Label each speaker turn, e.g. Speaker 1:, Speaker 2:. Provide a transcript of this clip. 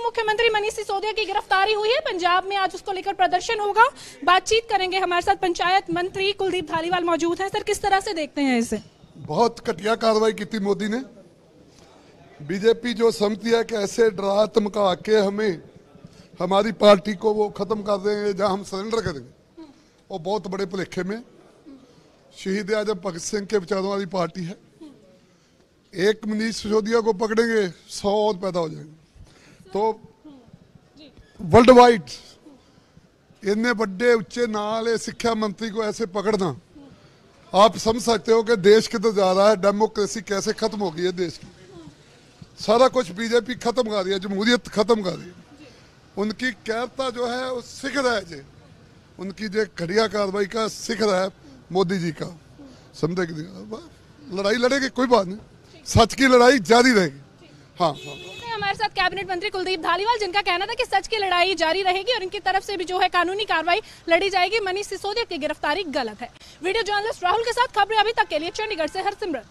Speaker 1: मुख्यमंत्री मनीष सिसोदिया की गिरफ्तारी हुई है। पंजाब में आज उसको लेकर प्रदर्शन होगा। बातचीत करेंगे हमारे साथ पंचायत मंत्री कुलदीप धालीवाल मौजूद हैं। सर, किस तरह से देखते हैं इसे?
Speaker 2: बहुत घटिया कार्रवाई की थी मोदी ने। बीजेपी जो समझती है कि ऐसे डरा धमका के हमें, हमारी पार्टी को वो खत्म कर देंगे, जहाँ हम सरेंडर करेंगे। वो बहुत बड़े भुलेखे में शहीद आज़म भगत सिंह के विचारों वाली पार्टी है। एक मनीष सिसोदिया को पकड़ेंगे, सौ और पैदा हो जाएँगे। तो वर्ल्ड वाइड इतने बड़े, उच्चे नाले शिक्षा मंत्री को ऐसे पकड़ना, आप समझ सकते हो कि देश किधर जा रहा है डेमोक्रेसी कैसे खत्म हो गई है देश की। सारा कुछ बीजेपी खत्म कर रही है, जमहूरियत खत्म कर रही है। उनकी कैरता जो है, वो सिख रहा है जे। उनकी जो घटिया कार्रवाई का सिख रहा है, मोदी जी का। समझे कि लड़ाई लड़ेगी, कोई बात नहीं। सच की लड़ाई जारी रहेगी। हाँ
Speaker 1: हाँ। हमारे साथ कैबिनेट मंत्री कुलदीप धालीवाल जिनका कहना था कि सच की लड़ाई जारी रहेगी और इनकी तरफ़ से भी जो है कानूनी कार्रवाई लड़ी जाएगी। मनीष सिसोदिया की गिरफ्तारी गलत है। वीडियो जर्नलिस्ट राहुल के साथ खबरें अभी तक के लिए चंडीगढ़ से हरसिमरत।